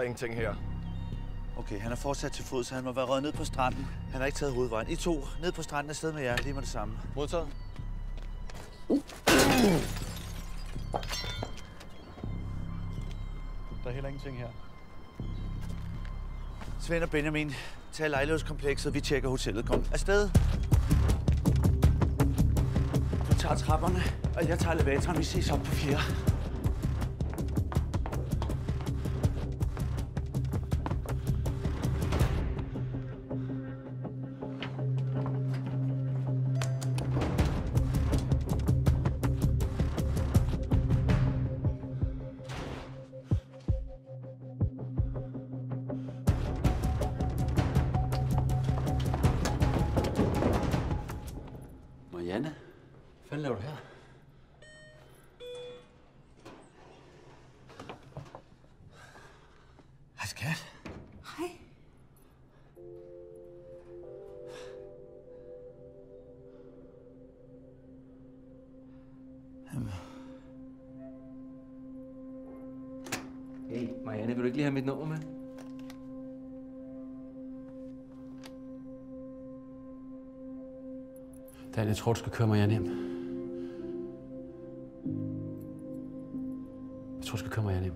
Der er ingenting her. Okay, han er fortsat til fod, så han må være røget ned på stranden. Han har ikke taget hovedvejen. I to, ned på stranden afsted med jer, lige med det samme. Modtaget. Der er heller ingenting her. Svend og Benjamin, tag lejlighedskomplekset, vi tjekker hotellet. Kom afsted. Du tager trapperne, og jeg tager elevatoren. Vi ses op på fjerde. Marianne, hvad fanden laver du her? Hej, skat. Hej. Hey, Marianne, vil du ikke lige have mit nummer med? Dan, jeg tror, du skal køre mig hjem. Jeg tror, du skal køre mig hjem.